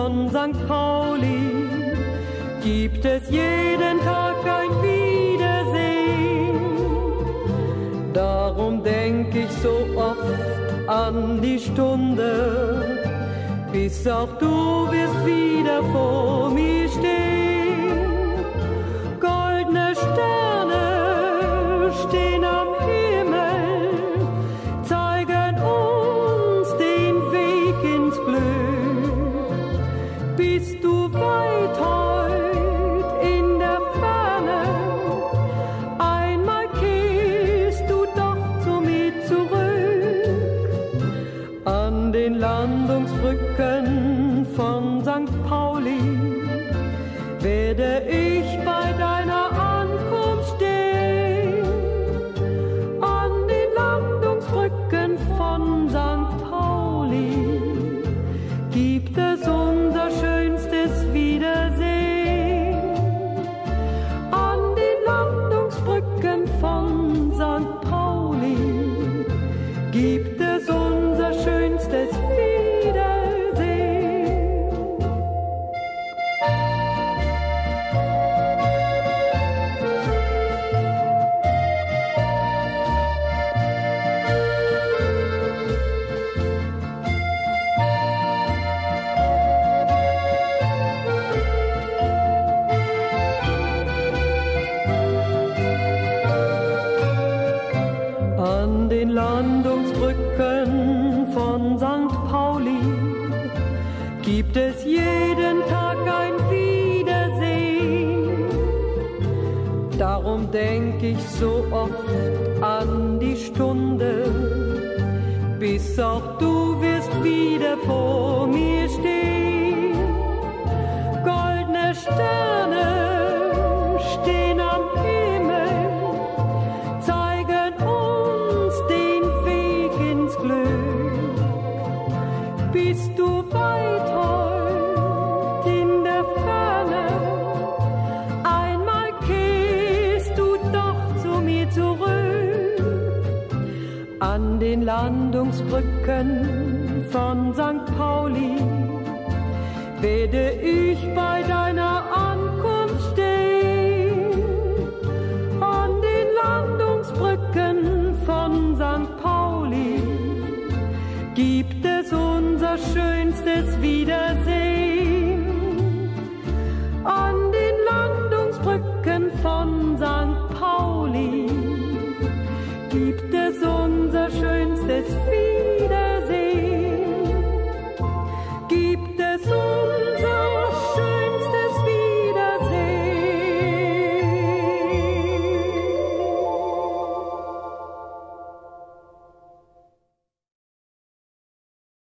von St. Pauli gibt es jeden Tag ein Wiedersehen. Darum denk ich so oft an die Stunde, bis auch du wirst wieder vor mir stehen. Werde ich bei deiner Ankunft stehen. An den Landungsbrücken von St. Pauli gibt es unser schönstes Wiedersehen. An den Landungsbrücken von St. Pauli gibt Landungsbrücken von St. Pauli gibt es jeden Tag ein Wiedersehen. Darum denk ich so oft an die Stunde, bis auch du wirst wieder vor mir stehen. Goldene Sterne den Landungsbrücken von St. Pauli werde ich bei deiner Ankunft stehen. An den Landungsbrücken von St. Pauli gibt es unser schönstes Wiedersehen. An den Landungsbrücken von St. Pauli gibt es soul.